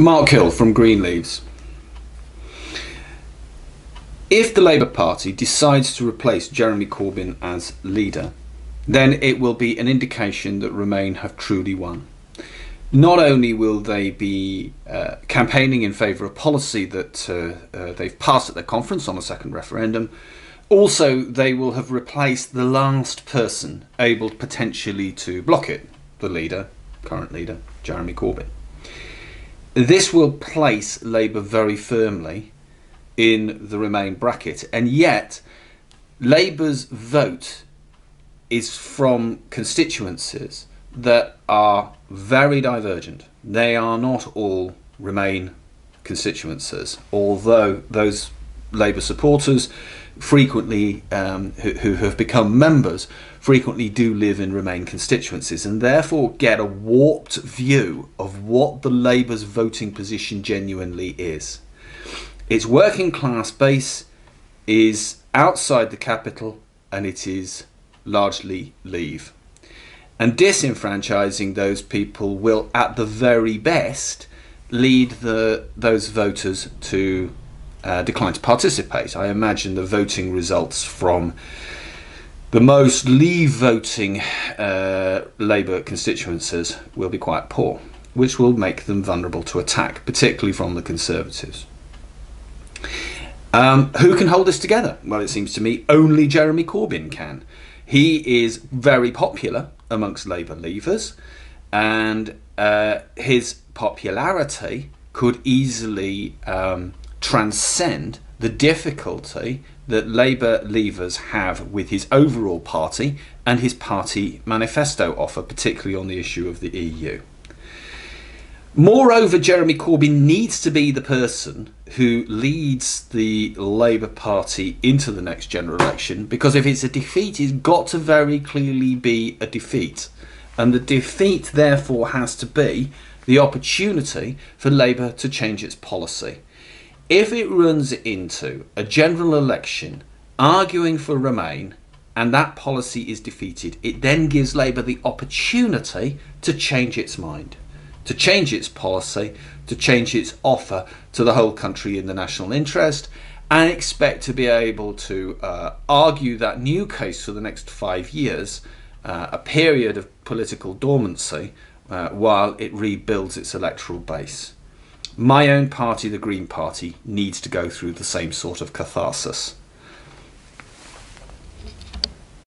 Mark Hill from Greenleaves. If the Labour Party decides to replace Jeremy Corbyn as leader, then it will be an indication that Remain have truly won. Not only will they be uh, campaigning in favour of policy that uh, uh, they've passed at their conference on a second referendum, also they will have replaced the last person able potentially to block it, the leader, current leader, Jeremy Corbyn. This will place Labour very firmly in the Remain bracket, and yet Labour's vote is from constituencies that are very divergent. They are not all Remain constituencies, although those Labour supporters frequently, um, who, who have become members, frequently do live in Remain constituencies and therefore get a warped view of what the Labour's voting position genuinely is. Its working class base is outside the capital and it is largely leave. And disenfranchising those people will, at the very best, lead the, those voters to uh, decline to participate. I imagine the voting results from the most leave voting uh, Labour constituencies will be quite poor, which will make them vulnerable to attack, particularly from the Conservatives. Um, who can hold this together? Well, it seems to me only Jeremy Corbyn can. He is very popular amongst Labour leavers, and uh, his popularity could easily um, transcend the difficulty that Labour leavers have with his overall party and his party manifesto offer, particularly on the issue of the EU. Moreover, Jeremy Corbyn needs to be the person who leads the Labour Party into the next general election because if it's a defeat, it's got to very clearly be a defeat. And the defeat, therefore, has to be the opportunity for Labour to change its policy. If it runs into a general election arguing for Remain and that policy is defeated, it then gives Labour the opportunity to change its mind, to change its policy, to change its offer to the whole country in the national interest, and expect to be able to uh, argue that new case for the next five years, uh, a period of political dormancy, uh, while it rebuilds its electoral base my own party, the Green Party, needs to go through the same sort of catharsis.